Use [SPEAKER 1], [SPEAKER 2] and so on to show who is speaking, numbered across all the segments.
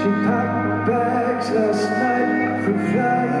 [SPEAKER 1] She packed bags last night for flight.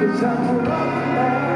[SPEAKER 1] Cause I'm a rock man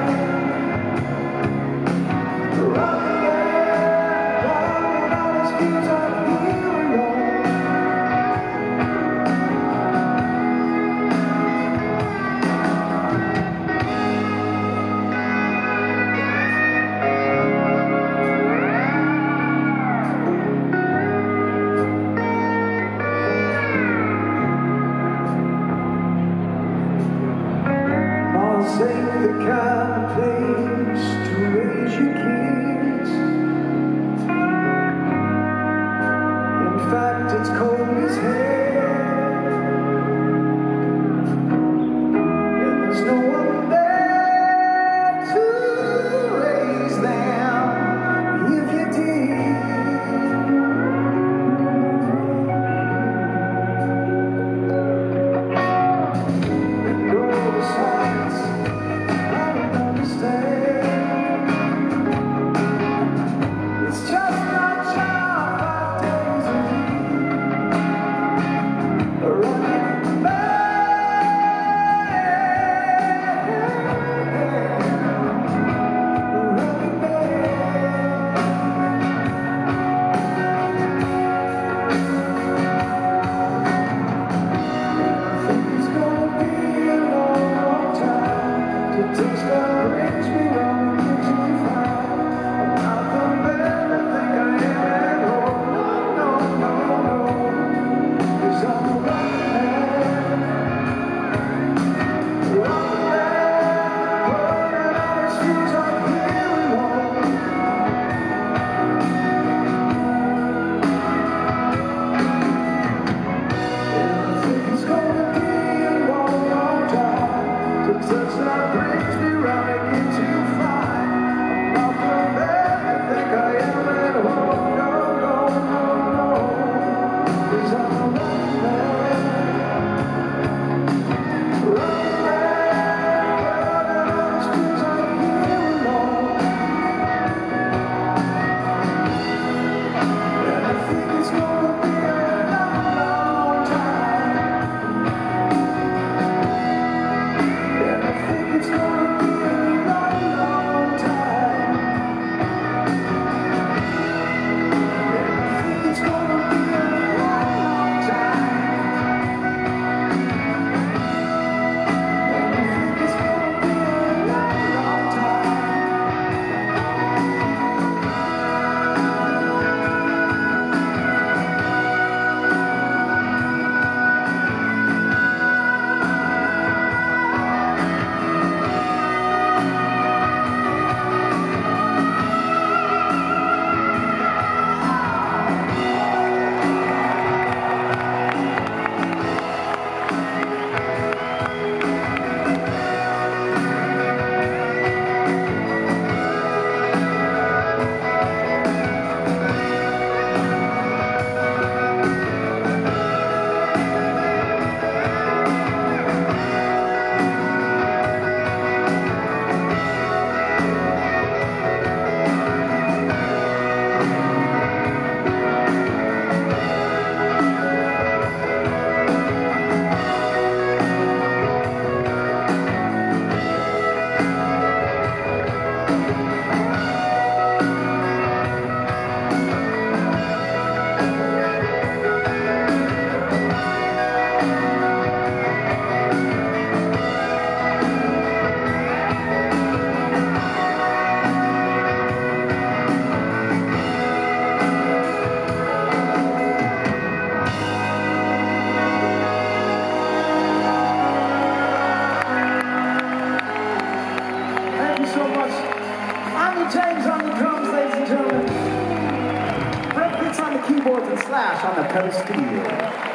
[SPEAKER 1] On the pedestal.